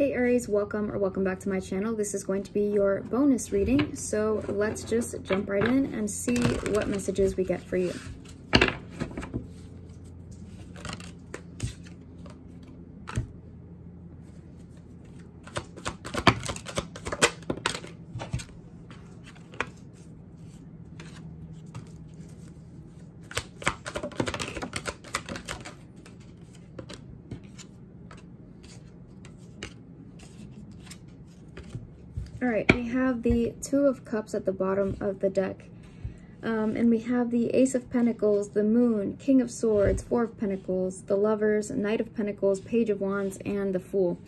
Hey Aries, welcome or welcome back to my channel. This is going to be your bonus reading. So let's just jump right in and see what messages we get for you. Right, we have the Two of Cups at the bottom of the deck. Um, and we have the Ace of Pentacles, the Moon, King of Swords, Four of Pentacles, the Lovers, Knight of Pentacles, Page of Wands, and the Fool.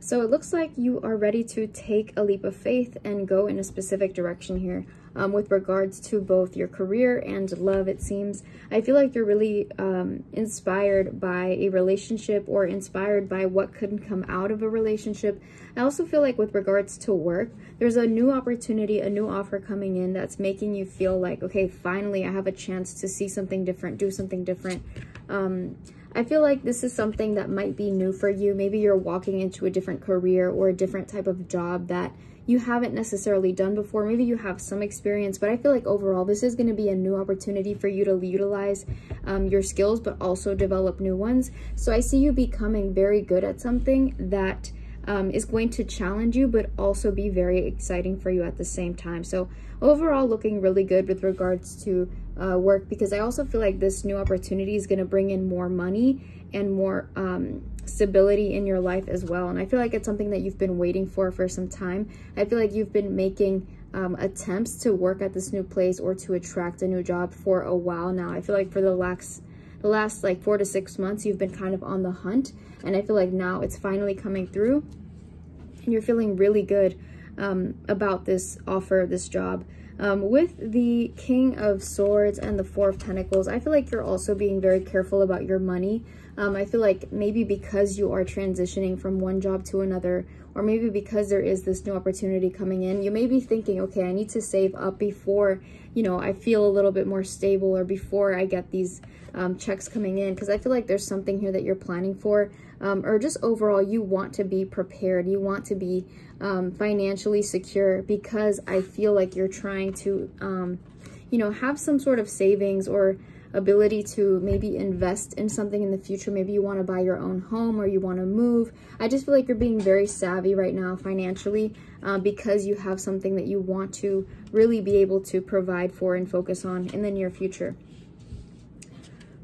So it looks like you are ready to take a leap of faith and go in a specific direction here um, with regards to both your career and love, it seems. I feel like you're really um, inspired by a relationship or inspired by what couldn't come out of a relationship. I also feel like with regards to work, there's a new opportunity, a new offer coming in that's making you feel like, okay, finally I have a chance to see something different, do something different. Um, I feel like this is something that might be new for you. Maybe you're walking into a different career or a different type of job that you haven't necessarily done before. Maybe you have some experience, but I feel like overall this is going to be a new opportunity for you to utilize um, your skills, but also develop new ones. So I see you becoming very good at something that um, is going to challenge you, but also be very exciting for you at the same time. So overall looking really good with regards to uh, work because I also feel like this new opportunity is going to bring in more money and more um, stability in your life as well. And I feel like it's something that you've been waiting for for some time. I feel like you've been making um, attempts to work at this new place or to attract a new job for a while now. I feel like for the last the last like four to six months, you've been kind of on the hunt. And I feel like now it's finally coming through and you're feeling really good um, about this offer, this job. Um, with the King of Swords and the Four of Pentacles, I feel like you're also being very careful about your money. Um, I feel like maybe because you are transitioning from one job to another, or maybe because there is this new opportunity coming in, you may be thinking, okay, I need to save up before, you know, I feel a little bit more stable or before I get these um, checks coming in. Because I feel like there's something here that you're planning for, um, or just overall, you want to be prepared. You want to be um, financially secure because I feel like you're trying to, um, you know, have some sort of savings or ability to maybe invest in something in the future. Maybe you want to buy your own home or you want to move. I just feel like you're being very savvy right now financially uh, because you have something that you want to really be able to provide for and focus on in the near future.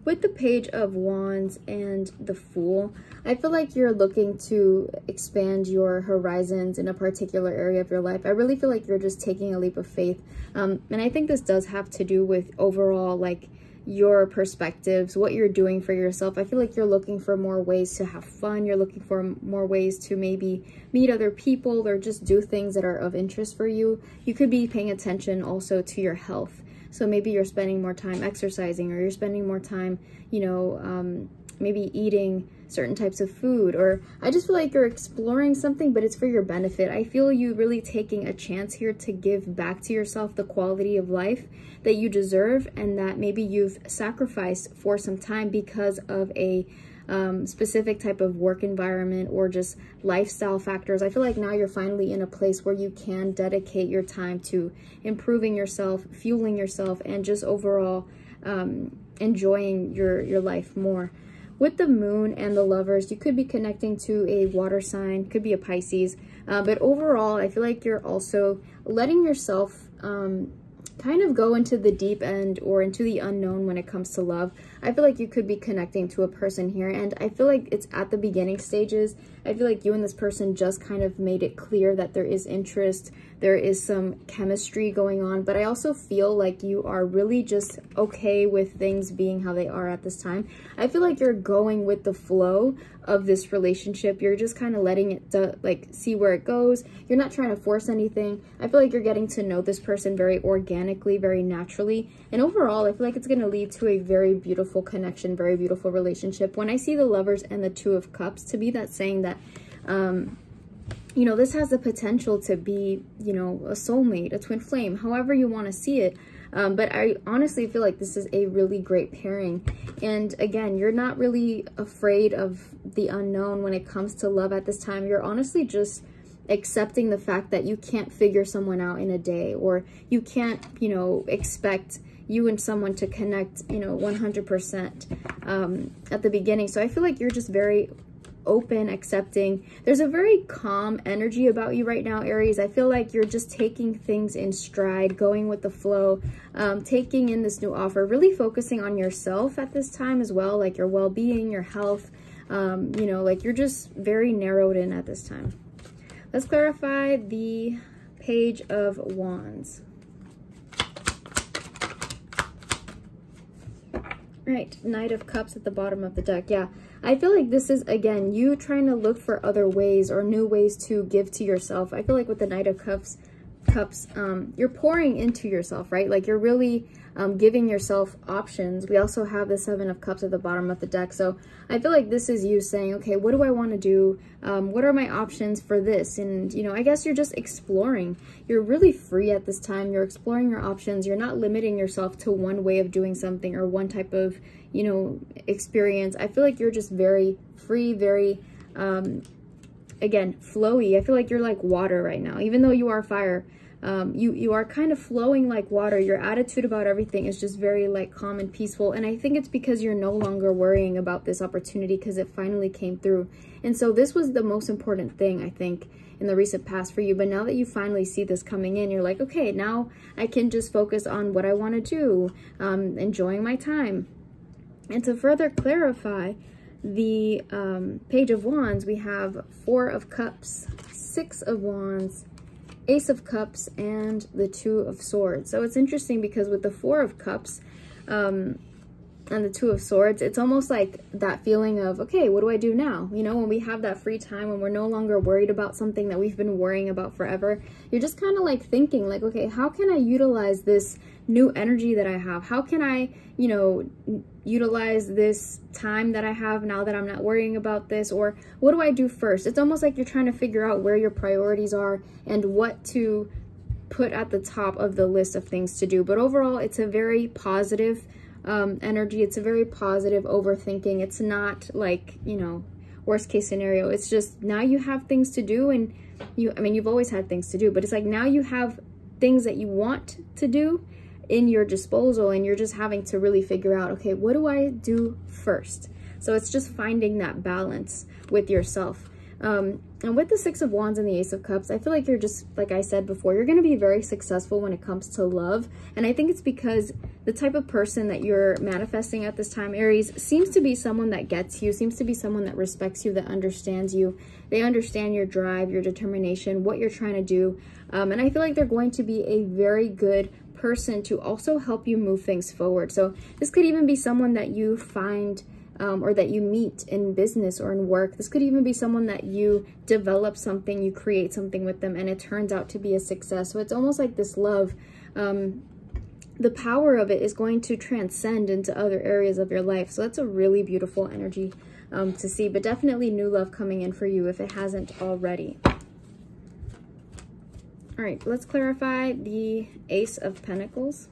With the Page of Wands and the Fool, I feel like you're looking to expand your horizons in a particular area of your life. I really feel like you're just taking a leap of faith. Um, and I think this does have to do with overall, like, your perspectives, what you're doing for yourself. I feel like you're looking for more ways to have fun. You're looking for more ways to maybe meet other people or just do things that are of interest for you. You could be paying attention also to your health. So maybe you're spending more time exercising or you're spending more time, you know, um, maybe eating certain types of food or I just feel like you're exploring something but it's for your benefit. I feel you really taking a chance here to give back to yourself the quality of life that you deserve and that maybe you've sacrificed for some time because of a um, specific type of work environment or just lifestyle factors. I feel like now you're finally in a place where you can dedicate your time to improving yourself, fueling yourself, and just overall um, enjoying your, your life more. With the moon and the lovers, you could be connecting to a water sign, could be a Pisces. Uh, but overall, I feel like you're also letting yourself um, kind of go into the deep end or into the unknown when it comes to love. I feel like you could be connecting to a person here and I feel like it's at the beginning stages. I feel like you and this person just kind of made it clear that there is interest, there is some chemistry going on, but I also feel like you are really just okay with things being how they are at this time. I feel like you're going with the flow of this relationship. You're just kind of letting it like see where it goes. You're not trying to force anything. I feel like you're getting to know this person very organically, very naturally. And overall, I feel like it's going to lead to a very beautiful connection, very beautiful relationship. When I see the lovers and the two of cups, to be that saying um, you know, this has the potential to be, you know, a soulmate, a twin flame, however you want to see it. Um, but I honestly feel like this is a really great pairing. And again, you're not really afraid of the unknown when it comes to love at this time. You're honestly just accepting the fact that you can't figure someone out in a day or you can't, you know, expect you and someone to connect, you know, 100% um, at the beginning. So I feel like you're just very open, accepting. There's a very calm energy about you right now, Aries. I feel like you're just taking things in stride, going with the flow, um, taking in this new offer, really focusing on yourself at this time as well, like your well-being, your health, um, you know, like you're just very narrowed in at this time. Let's clarify the Page of Wands. Right, Knight of Cups at the bottom of the deck. Yeah, I feel like this is, again, you trying to look for other ways or new ways to give to yourself. I feel like with the Knight of Cups, cups um, you're pouring into yourself, right? Like you're really um, giving yourself options. We also have the Seven of Cups at the bottom of the deck. So I feel like this is you saying, okay, what do I want to do? Um, what are my options for this? And, you know, I guess you're just exploring. You're really free at this time. You're exploring your options. You're not limiting yourself to one way of doing something or one type of, you know, experience. I feel like you're just very free, very, um, again, flowy. I feel like you're like water right now, even though you are fire um, you you are kind of flowing like water. Your attitude about everything is just very like calm and peaceful. And i think it's because you're no longer worrying about this opportunity because it finally came through. And so this was the most important thing i think in the recent past for you. But now that you finally see this coming in you're like okay now i can just focus on what i want to do um, enjoying my time and to further clarify the um, page of wands we have four of cups six of wands Ace of Cups and the Two of Swords. So it's interesting because with the Four of Cups um, and the Two of Swords, it's almost like that feeling of, okay, what do I do now? You know, when we have that free time, when we're no longer worried about something that we've been worrying about forever, you're just kind of like thinking like, okay, how can I utilize this new energy that I have? How can I, you know, utilize this time that I have now that I'm not worrying about this? Or what do I do first? It's almost like you're trying to figure out where your priorities are and what to put at the top of the list of things to do. But overall, it's a very positive um, energy. It's a very positive overthinking. It's not like, you know, worst case scenario. It's just now you have things to do and you, I mean, you've always had things to do, but it's like now you have things that you want to do in your disposal and you're just having to really figure out, okay, what do I do first? So it's just finding that balance with yourself. Um, and with the Six of Wands and the Ace of Cups, I feel like you're just, like I said before, you're going to be very successful when it comes to love. And I think it's because the type of person that you're manifesting at this time, Aries, seems to be someone that gets you, seems to be someone that respects you, that understands you. They understand your drive, your determination, what you're trying to do. Um, and I feel like they're going to be a very good person to also help you move things forward. So this could even be someone that you find um, or that you meet in business or in work. This could even be someone that you develop something, you create something with them, and it turns out to be a success. So it's almost like this love. Um, the power of it is going to transcend into other areas of your life. So that's a really beautiful energy um, to see, but definitely new love coming in for you if it hasn't already. All right, let's clarify the Ace of Pentacles.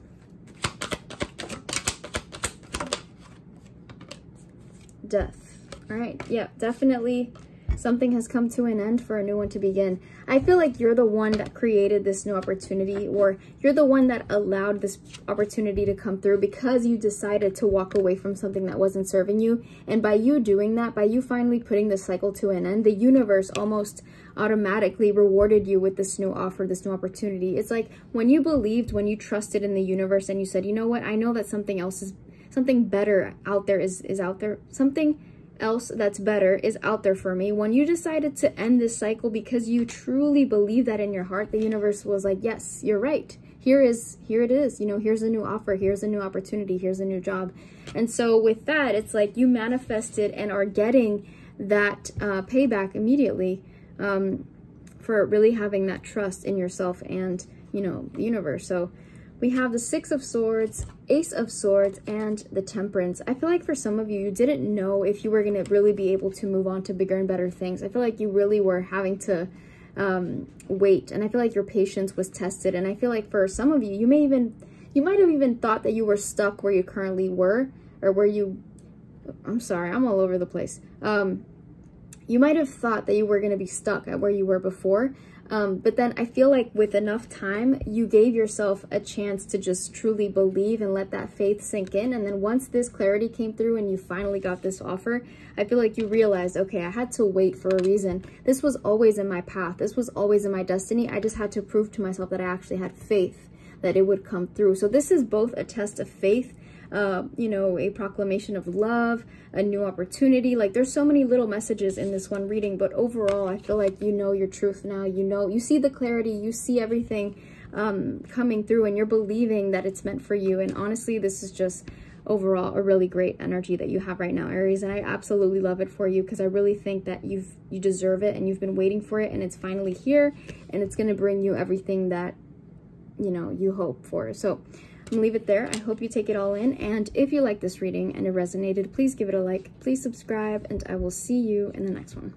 Death. All right, yeah, definitely something has come to an end for a new one to begin. I feel like you're the one that created this new opportunity or you're the one that allowed this opportunity to come through because you decided to walk away from something that wasn't serving you. And by you doing that, by you finally putting the cycle to an end, the universe almost automatically rewarded you with this new offer, this new opportunity. It's like when you believed, when you trusted in the universe and you said, you know what, I know that something else is, something better out there is, is out there. Something else that's better is out there for me. When you decided to end this cycle because you truly believe that in your heart, the universe was like, yes, you're right. Here is, here it is. You know, here's a new offer. Here's a new opportunity. Here's a new job. And so with that, it's like you manifested and are getting that uh, payback immediately um, for really having that trust in yourself and, you know, the universe. So we have the Six of Swords, Ace of Swords, and the Temperance. I feel like for some of you, you didn't know if you were going to really be able to move on to bigger and better things. I feel like you really were having to um, wait, and I feel like your patience was tested. And I feel like for some of you, you may even you might have even thought that you were stuck where you currently were or where you I'm sorry, I'm all over the place. Um, you might have thought that you were going to be stuck at where you were before, um, but then I feel like with enough time, you gave yourself a chance to just truly believe and let that faith sink in. And then once this clarity came through and you finally got this offer, I feel like you realized, okay, I had to wait for a reason. This was always in my path. This was always in my destiny. I just had to prove to myself that I actually had faith that it would come through. So this is both a test of faith uh, you know, a proclamation of love, a new opportunity. Like there's so many little messages in this one reading, but overall, I feel like you know your truth now. You know, you see the clarity, you see everything um, coming through and you're believing that it's meant for you. And honestly, this is just overall a really great energy that you have right now aries and i absolutely love it for you because i really think that you've you deserve it and you've been waiting for it and it's finally here and it's going to bring you everything that you know you hope for so I'm leave it there. I hope you take it all in. And if you like this reading and it resonated, please give it a like, please subscribe, and I will see you in the next one.